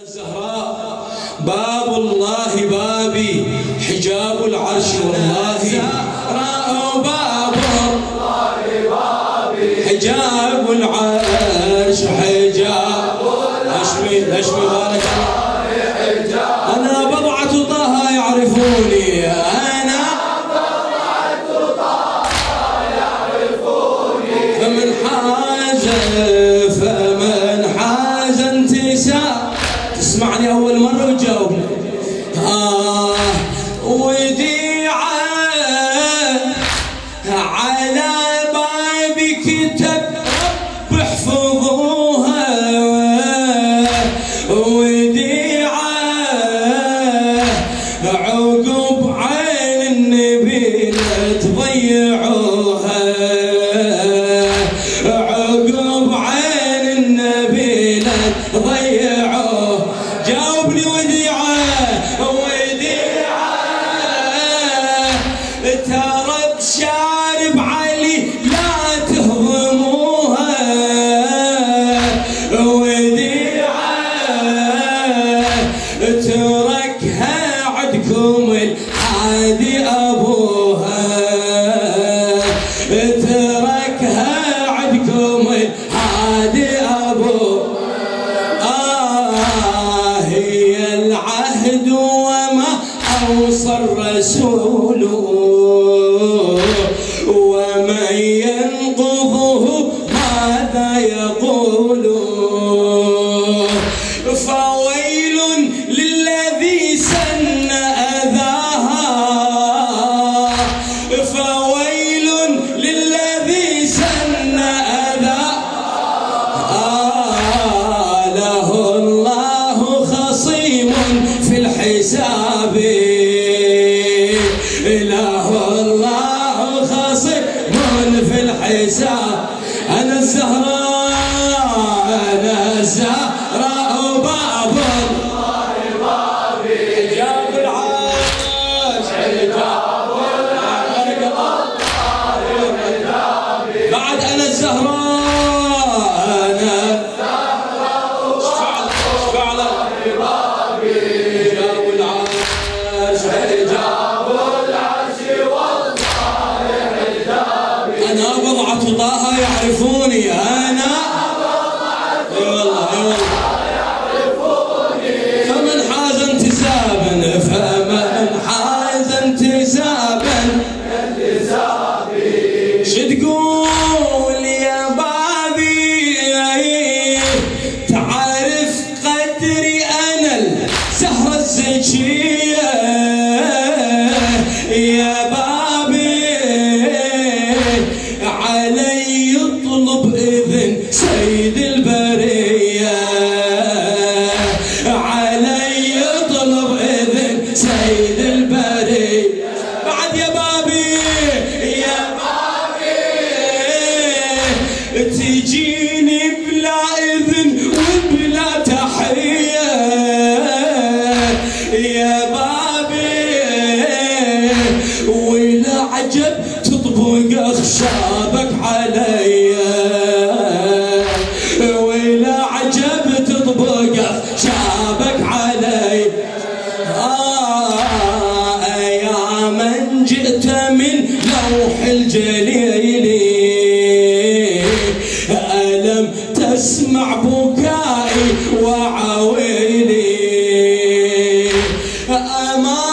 الزهراء. باب الله بابي حجاب العرش والله. باب الله بابي حجاب العرش. حجاب اشمل اشمل بارك أنا بضعة طه يعرفوني. أنا بضعة طه يعرفوني. فمن حاجة كتب واحفظوها وديعة. عقب عين النبي لا تضيعوها. عقب عين النبي لا تضيعوها. جاوبني وجه أبوها تركها عندكم. آه هي العهد وما أوصى الرسول. ومن ينقضه ماذا يقول؟ Is out. It's EG. I'm on.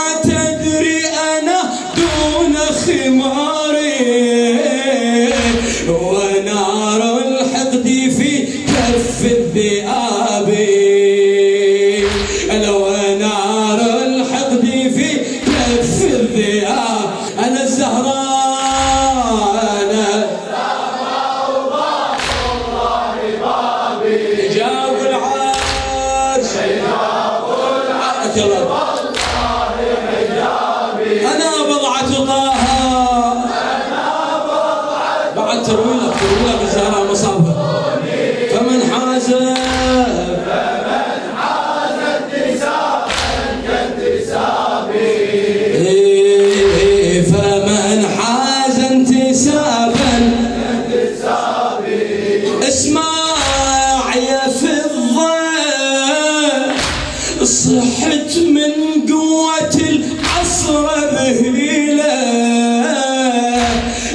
من قوة العصر ذهيلة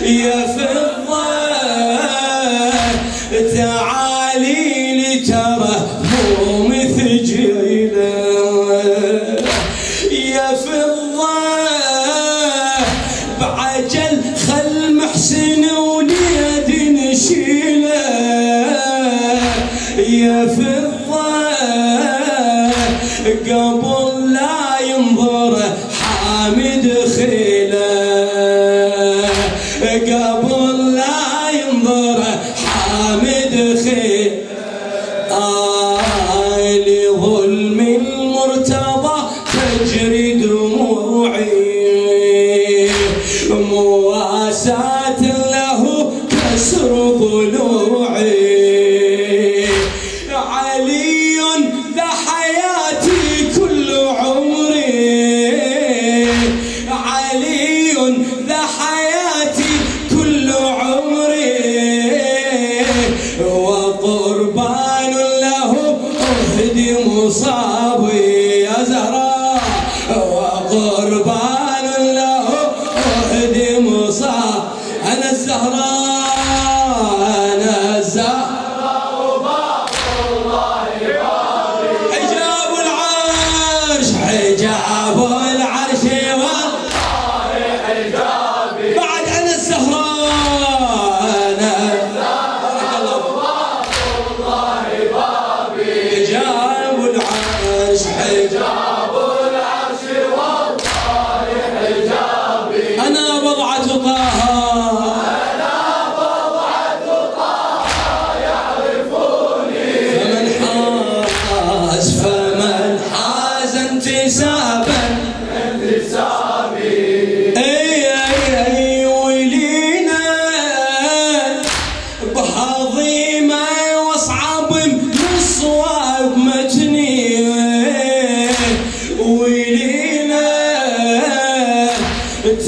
يا فضة تعالي لي ترى مو مثجيلة يا فضة بعجل خل محسن وليد نشيلة. يا فضة أنا الزهراء أنا الزهراء. حجاب العرش حجاب العرش حجاب العرش حجاب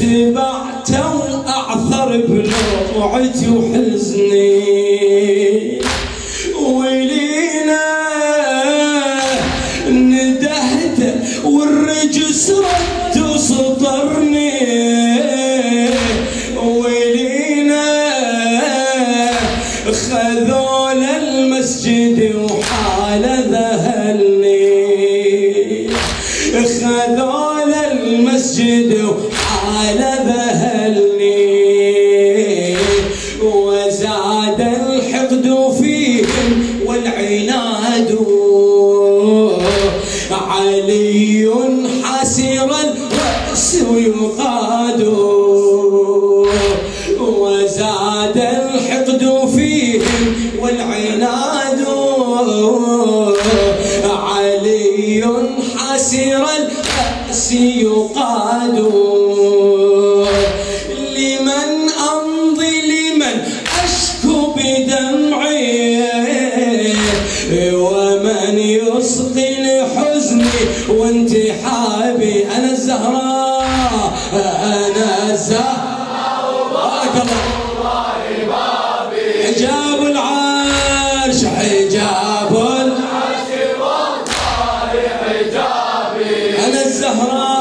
تبعته واعثر بلوعتي وحزني. الرأس يقاد وزاد الحقد فيهم والعناد. علي حسير الرأس يقاد. بارك الله حجاب العرش حجاب العرش أنا الزهراء.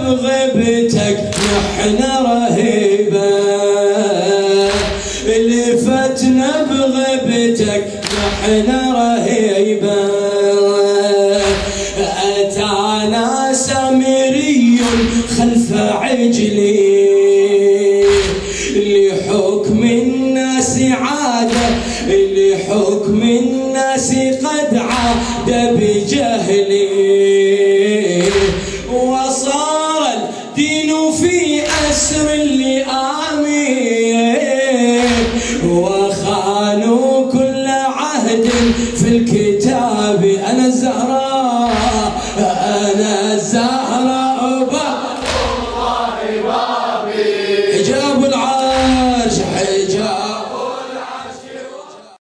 بغيبتك نحن رهيبة. اللي فتنا بغيبتك أصبحنا رهيبا أتانا سامري خلف عجلي.